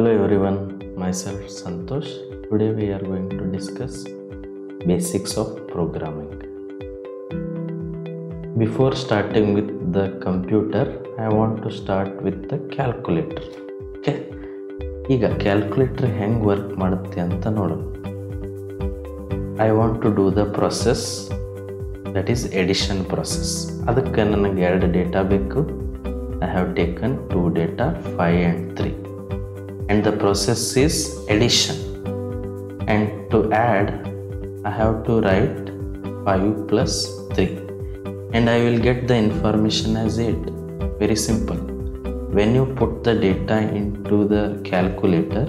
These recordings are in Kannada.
Hello everyone, myself Santosh. Today we are going to discuss basics of programming. Before starting with the computer, I want to start with the calculator. Okay? ಈಗ ಕ್ಯಾಲ್ಕುಲೇಟರ್ ಹೆಂಗೆ ವರ್ಕ್ ಮಾಡುತ್ತೆ ಅಂತ ನೋಡೋಣ I want to do the process that is addition process ಅದಕ್ಕೆ ನನಗೆ ಎರಡು ಡೇಟಾ ಬೇಕು I have taken two data five and three and the process is addition. And to add I have to write 5 plus 3 and I will get the information as 8 very simple. When you put the data into the calculator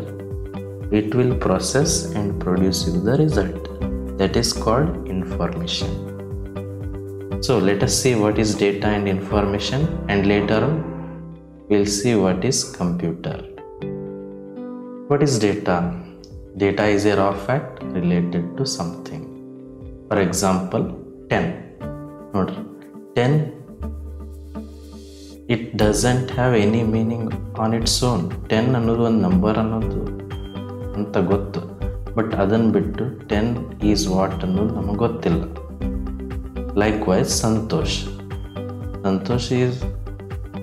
it will process and produce you the result. That is called information. So let us see what is data and information and later on we'll see what is computer. What is data? Data is a raw fact related to something. For example 10 ನೋಡ್ರಿ 10 it doesn't have any meaning on its own ten ಅನ್ನೋದು ಒಂದು ನಂಬರ್ ಅನ್ನೋದು ಅಂತ ಗೊತ್ತು. ಬಟ್ ಅದನ್ನು ಬಿಟ್ಟು ಟೆನ್ ಈಸ್ ವಾಟ್ ಅನ್ನೋದು ನಮಗೆ ಗೊತ್ತಿಲ್ಲ. Likewise Santosh. Santosh is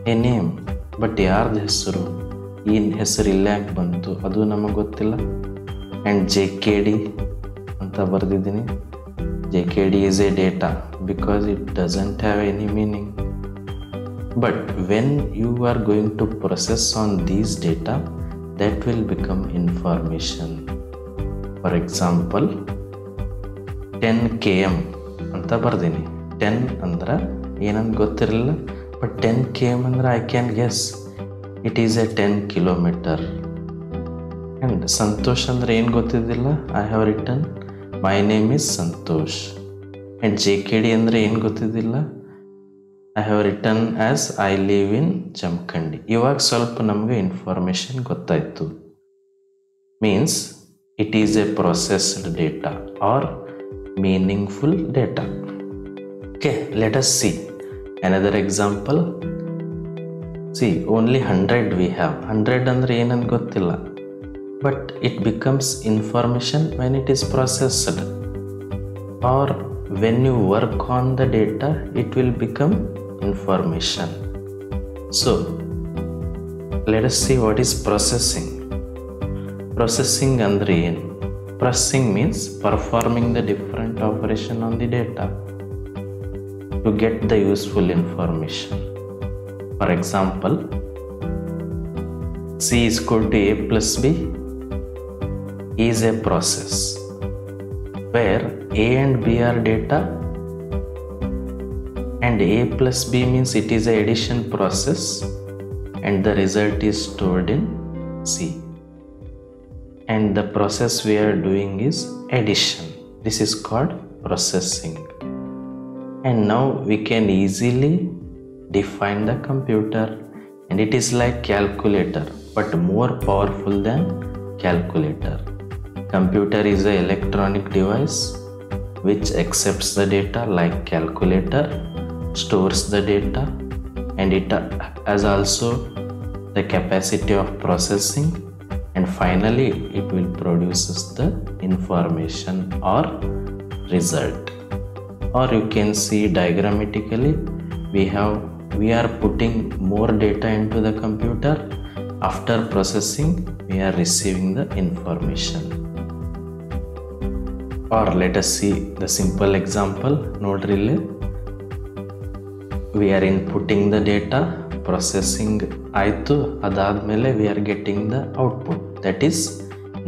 a name but ಯಾರ್ದು ಹೆಸರು? ಈ ಹೆಸರು ಇಲ್ಲ ಯಾಕೆ ಬಂತು. ಅದು ನಮಗೆ ಗೊತ್ತಿಲ್ಲ. ಆ್ಯಂಡ್ ಜೆ ಕೆ ಡಿ ಅಂತ ಬರೆದಿದ್ದೀನಿ. J K D is a data because it doesn't have any meaning but when you are going to process on these data data, that will become information. For example 10 km ಅಂತ ಬರ್ದೀನಿ. ಟೆನ್ ಅಂದ್ರೆ ಏನಂತ ಗೊತ್ತಿರಲಿಲ್ಲ. ಬಟ್ ಟೆನ್ ಕೆ ಎಂ ಅಂದ್ರೆ I can guess it is a ten kilometre and Santosh ಅಂದರೆ ಏನು ಗೊತ್ತಿದ್ದಿಲ್ಲ? I have return my name is Santosh and J K D ಅಂದರೆ ಏನು ಗೊತ್ತಿದ್ದಿಲ್ಲ? I have return as I live in Jamakhandi ಇವಾಗ ಸ್ವಲ್ಪ ನಮಗೆ ಇನ್ಫಾರ್ಮೇಷನ್ ಗೊತ್ತಾಯಿತು. Means it is a processed data are meaningful data okay let us see another example see only hundred we have hundred ಅಂದರೆ ಏನಂತ ಗೊತ್ತಿಲ್ಲ but it becomes information when it is processed or when you work on the data it will become information so let us see what is processing processing andre ಏನು processing means performing the different operation on the data to get the useful information for example c is equal to a plus b is a process where a and b are data and a plus b means it is a addition process and the result is stored in c. And the process we are doing is addition. This is called processing. And now we can easily define the computer and it is like calculator but more powerful than calculator. Computer is an electronic device which accepts the data like calculator stores the data and it has also the capacity of processing and finally it will produces the information or result. Or you can see diagrammatically we have we are putting more data into the computer after processing we are receiving the information or let us see the simple example ನೋಡ್ರಿ ಇಲ್ಲಿ we are inputting the data processing ಆಯಿತು ಅದಾದಮೇಲೆ we are getting the output that is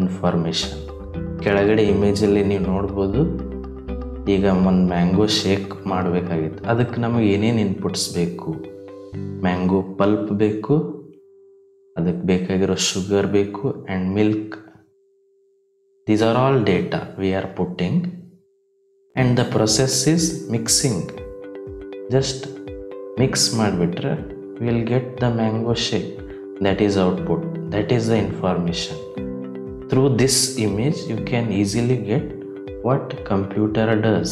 information ಕೆಳಗಡೆ ಇಮೇಜಲ್ಲಿ ನೀವು ನೋಡ್ಬೋದು ಈಗ ಒಂದು ಮ್ಯಾಂಗೋ ಶೇಕ್ ಮಾಡಬೇಕಾಗಿತ್ತು. ಅದಕ್ಕೆ ನಮಗೆ ಏನೇನು ಇನ್ಪುಟ್ಸ್ ಬೇಕು? ಮ್ಯಾಂಗೋ ಪಲ್ಪ್ ಬೇಕು, ಅದಕ್ಕೆ ಬೇಕಾಗಿರೋ ಶುಗರ್ ಬೇಕು and milk these are all data we are putting and the process is mixing just mix ಮಾಡಿಬಿಟ್ರೆ will get the mango shake that is output that is the information through this image you can easily get what computer does.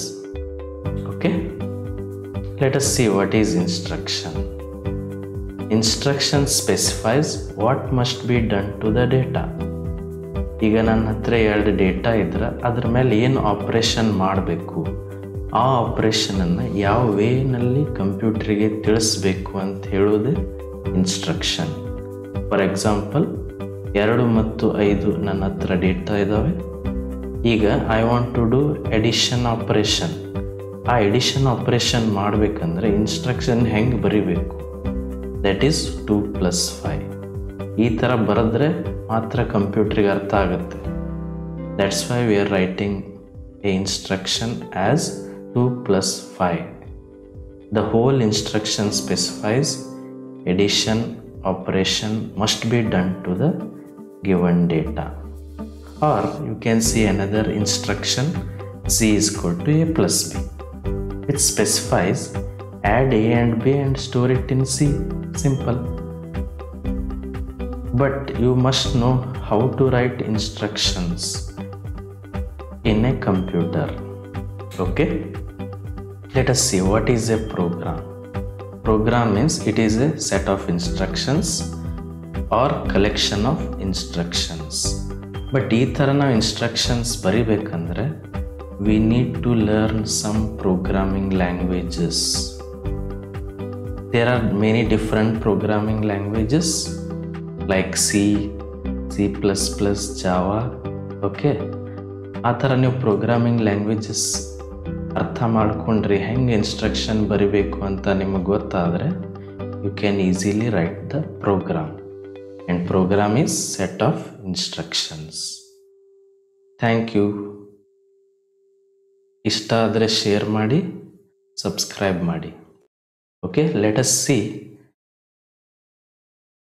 Okay? Let us see what is instruction. Instruction specifies what must be done to the data ಈಗ ನನ್ನ ಹತ್ರ ಎರಡು ಡೇಟಾ ಇದ್ರೆ, ಅದ್ರ ಮೇಲೆ ಏನು ಆಪ್ರೇಷನ್ ಮಾಡಬೇಕು? ಆ ಆಪ್ರೇಷನನ್ನು ಯಾವ ವೇನಲ್ಲಿ ಕಂಪ್ಯೂಟ್ರಿಗೆ ತಿಳಿಸ್ಬೇಕು ಅಂತ ಹೇಳೋದು ಇನ್ಸ್ಟ್ರಕ್ಷನ್ ಫಾರ್ ಎಕ್ಸಾಂಪಲ್ ಎರಡು ಮತ್ತು ಐದು ನನ್ನ ಹತ್ರ ಡೇಟಾ ಇದ್ದಾವೆ ಈಗ I want to do addition operation ಆ ಎಡಿಷನ್ ಆಪ್ರೇಷನ್ ಮಾಡಬೇಕಂದ್ರೆ ಇನ್ಸ್ಟ್ರಕ್ಷನ್ ಹೆಂಗೆ ಬರಿಬೇಕು? That is two plus five ಈ ಥರ ಬರೆದ್ರೆ ಮಾತ್ರ ಕಂಪ್ಯೂಟ್ರಿಗೆ ಅರ್ಥ ಆಗುತ್ತೆ. That's why we are writing a instruction as two plus five the whole instruction specifies addition operation must be done to the given data or you can see another instruction c is equal to a plus b. It specifies add a and b and store it in c. Simple. But you must know how to write instructions in a computer. Okay? Let us see what is a program. Program means it is a set of instructions or collection of instructions but ಈ ಥರ ನಾವು instructions ಬರಿಬೇಕಂದ್ರೆ we need to learn some programming languages there are many different programming languages like C C plus plus Java okay ಆ ಥರ ನೀವು ಪ್ರೋಗ್ರಾಮಿಂಗ್ ಲ್ಯಾಂಗ್ವೇಜಸ್ ಅರ್ಥ ಮಾಡ್ಕೊಂಡ್ರಿ ಹೆಂಗೆ ಇನ್ಸ್ಟ್ರಕ್ಷನ್ ಬರಿಬೇಕು ಅಂತ ನಿಮಗೆ ಗೊತ್ತಾದರೆ you can easily write the program and program is set of instructions thank you ಇಷ್ಟ ಆದರೆ ಶೇರ್ ಮಾಡಿ ಸಬ್ಸ್ಕ್ರೈಬ್ ಮಾಡಿ okay let us see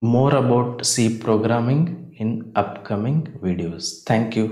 more about C programming in upcoming videos thank you